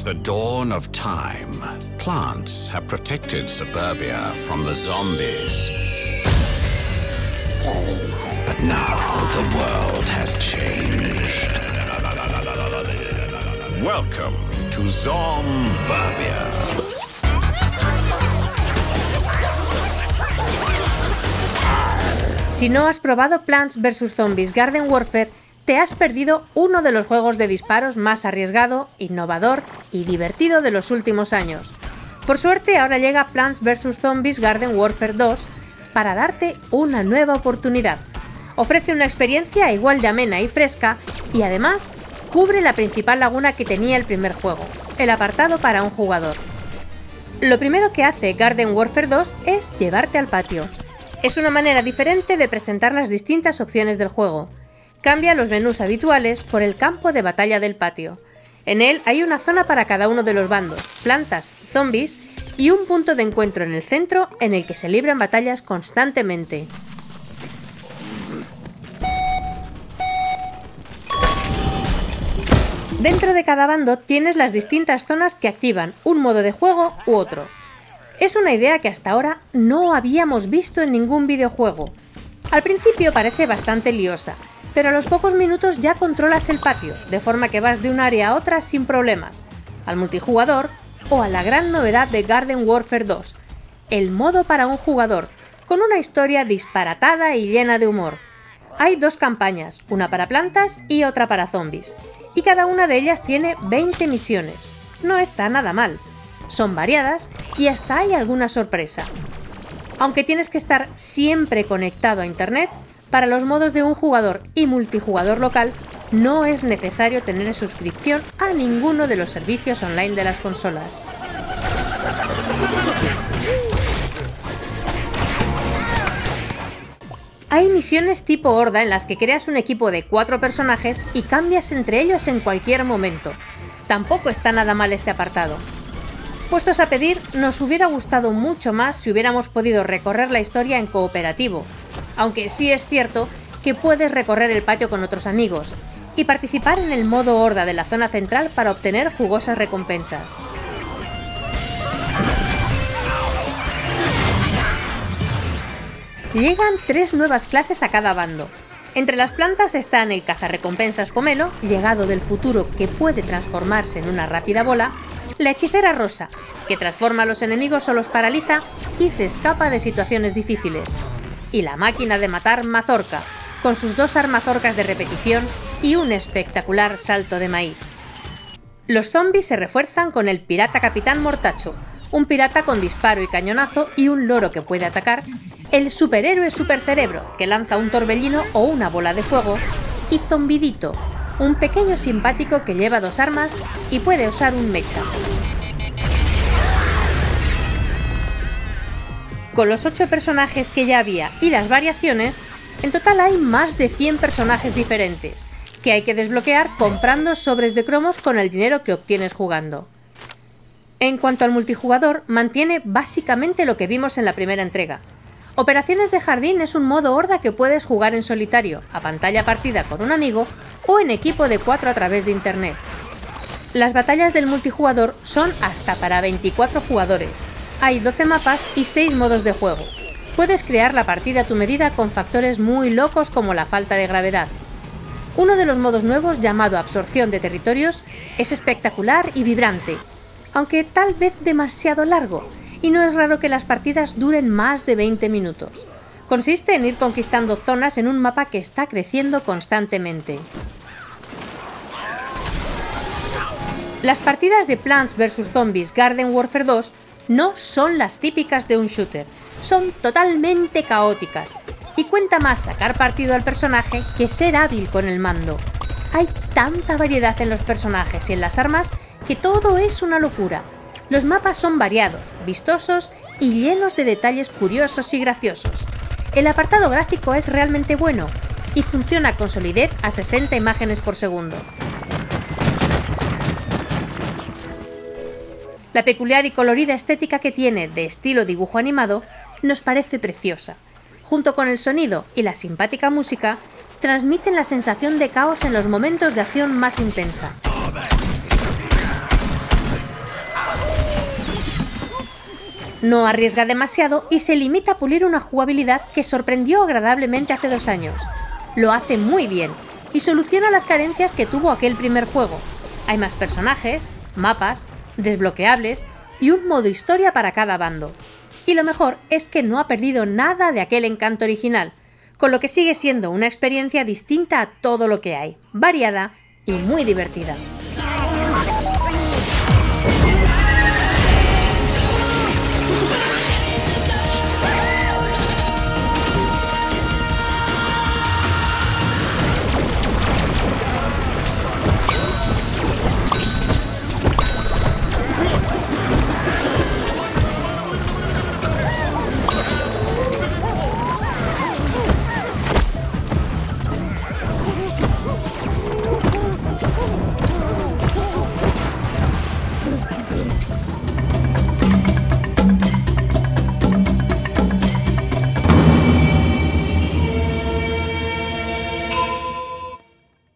Since the dawn of time, plants have protected suburbia from the zombies. But now the world has changed. Welcome to Zomburbia. Si no has probado Plants vs. Zombies Garden Warfare, te has perdido uno de los juegos de disparos más arriesgado, innovador y divertido de los últimos años. Por suerte, ahora llega Plants vs. Zombies Garden Warfare 2 para darte una nueva oportunidad. Ofrece una experiencia igual de amena y fresca y además cubre la principal laguna que tenía el primer juego, el apartado para un jugador. Lo primero que hace Garden Warfare 2 es llevarte al patio. Es una manera diferente de presentar las distintas opciones del juego. Cambia los menús habituales por el campo de batalla del patio. En él hay una zona para cada uno de los bandos, plantas zombies, y un punto de encuentro en el centro en el que se libran batallas constantemente. Dentro de cada bando tienes las distintas zonas que activan un modo de juego u otro. Es una idea que hasta ahora no habíamos visto en ningún videojuego. Al principio parece bastante liosa, pero a los pocos minutos ya controlas el patio, de forma que vas de un área a otra sin problemas, al multijugador o a la gran novedad de Garden Warfare 2, el modo para un jugador, con una historia disparatada y llena de humor. Hay dos campañas, una para plantas y otra para zombies, y cada una de ellas tiene 20 misiones. No está nada mal. Son variadas y hasta hay alguna sorpresa. Aunque tienes que estar siempre conectado a Internet, para los modos de un jugador y multijugador local no es necesario tener suscripción a ninguno de los servicios online de las consolas. Hay misiones tipo Horda en las que creas un equipo de cuatro personajes y cambias entre ellos en cualquier momento. Tampoco está nada mal este apartado. Puestos a pedir, nos hubiera gustado mucho más si hubiéramos podido recorrer la historia en cooperativo, aunque sí es cierto que puedes recorrer el patio con otros amigos y participar en el modo horda de la zona central para obtener jugosas recompensas. Llegan tres nuevas clases a cada bando. Entre las plantas están el cazarrecompensas pomelo, llegado del futuro que puede transformarse en una rápida bola, la hechicera rosa, que transforma a los enemigos o los paraliza y se escapa de situaciones difíciles, y la máquina de matar mazorca, con sus dos armazorcas de repetición y un espectacular salto de maíz. Los zombies se refuerzan con el pirata capitán Mortacho, un pirata con disparo y cañonazo y un loro que puede atacar el superhéroe supercerebro, que lanza un torbellino o una bola de fuego, y Zombidito, un pequeño simpático que lleva dos armas y puede usar un mecha. Con los 8 personajes que ya había y las variaciones, en total hay más de 100 personajes diferentes, que hay que desbloquear comprando sobres de cromos con el dinero que obtienes jugando. En cuanto al multijugador, mantiene básicamente lo que vimos en la primera entrega, Operaciones de jardín es un modo horda que puedes jugar en solitario, a pantalla partida con un amigo o en equipo de 4 a través de internet. Las batallas del multijugador son hasta para 24 jugadores. Hay 12 mapas y 6 modos de juego. Puedes crear la partida a tu medida con factores muy locos como la falta de gravedad. Uno de los modos nuevos, llamado absorción de territorios, es espectacular y vibrante, aunque tal vez demasiado largo, y no es raro que las partidas duren más de 20 minutos. Consiste en ir conquistando zonas en un mapa que está creciendo constantemente. Las partidas de Plants vs Zombies Garden Warfare 2 no son las típicas de un shooter, son totalmente caóticas, y cuenta más sacar partido al personaje que ser hábil con el mando. Hay tanta variedad en los personajes y en las armas que todo es una locura, los mapas son variados, vistosos y llenos de detalles curiosos y graciosos. El apartado gráfico es realmente bueno y funciona con solidez a 60 imágenes por segundo. La peculiar y colorida estética que tiene de estilo dibujo animado nos parece preciosa. Junto con el sonido y la simpática música, transmiten la sensación de caos en los momentos de acción más intensa. No arriesga demasiado y se limita a pulir una jugabilidad que sorprendió agradablemente hace dos años. Lo hace muy bien y soluciona las carencias que tuvo aquel primer juego. Hay más personajes, mapas desbloqueables y un modo historia para cada bando. Y lo mejor es que no ha perdido nada de aquel encanto original, con lo que sigue siendo una experiencia distinta a todo lo que hay, variada y muy divertida.